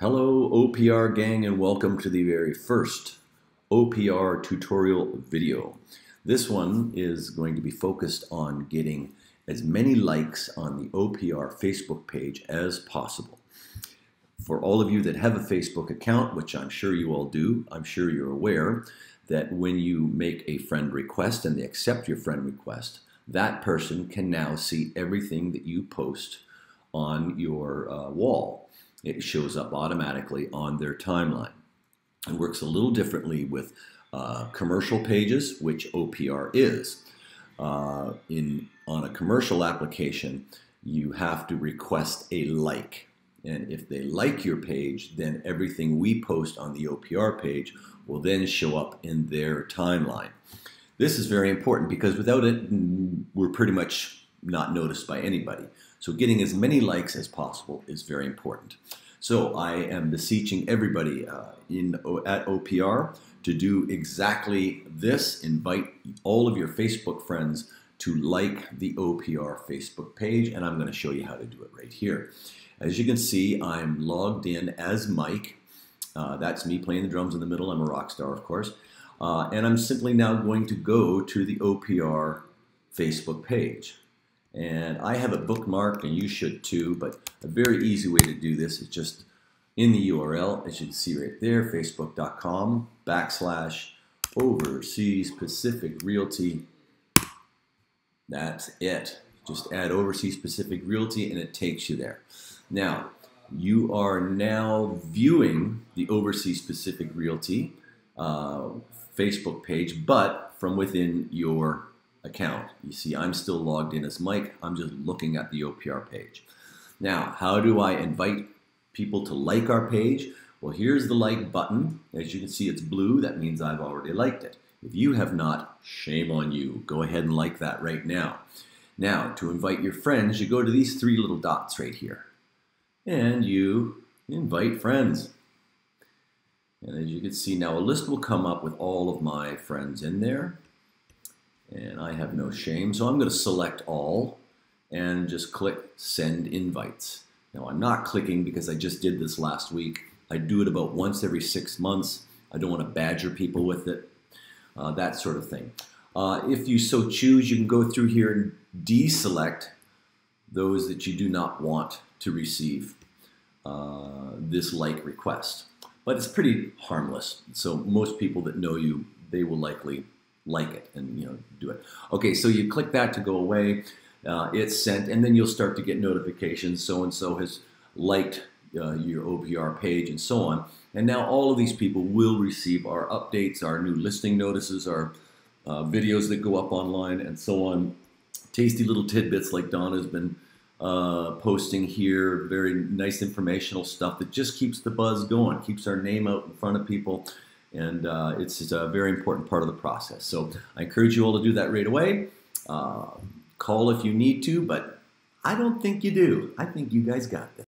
Hello OPR gang and welcome to the very first OPR tutorial video. This one is going to be focused on getting as many likes on the OPR Facebook page as possible. For all of you that have a Facebook account, which I'm sure you all do, I'm sure you're aware that when you make a friend request and they accept your friend request, that person can now see everything that you post on your uh, wall it shows up automatically on their timeline. It works a little differently with uh, commercial pages, which OPR is. Uh, in on a commercial application, you have to request a like. And if they like your page, then everything we post on the OPR page will then show up in their timeline. This is very important because without it, we're pretty much not noticed by anybody. So getting as many likes as possible is very important. So I am beseeching everybody uh, in at OPR to do exactly this. Invite all of your Facebook friends to like the OPR Facebook page, and I'm going to show you how to do it right here. As you can see, I'm logged in as Mike. Uh, that's me playing the drums in the middle. I'm a rock star, of course. Uh, and I'm simply now going to go to the OPR Facebook page. And I have it bookmarked, and you should too, but a very easy way to do this is just in the URL, as you can see right there, facebook.com backslash overseas Pacific Realty. That's it. Just add overseas Pacific Realty and it takes you there. Now, you are now viewing the Overseas Pacific Realty uh, Facebook page, but from within your account. You see, I'm still logged in as Mike. I'm just looking at the OPR page. Now, how do I invite people to like our page? Well, here's the like button. As you can see, it's blue. That means I've already liked it. If you have not, shame on you. Go ahead and like that right now. Now, to invite your friends, you go to these three little dots right here. And you invite friends. And as you can see now, a list will come up with all of my friends in there and I have no shame. So I'm going to select all and just click send invites. Now I'm not clicking because I just did this last week. I do it about once every six months. I don't want to badger people with it, uh, that sort of thing. Uh, if you so choose, you can go through here and deselect those that you do not want to receive uh, this like request. But it's pretty harmless. So most people that know you, they will likely like it and you know do it. Okay, so you click that to go away. Uh, it's sent, and then you'll start to get notifications. So and so has liked uh, your OPR page, and so on. And now all of these people will receive our updates, our new listing notices, our uh, videos that go up online, and so on. Tasty little tidbits like Don has been uh, posting here. Very nice informational stuff that just keeps the buzz going, keeps our name out in front of people and uh, it's, a very important part of the process. So I encourage you all to do that right away. Uh, call if you need to, but I don't think you do. I think you guys got this.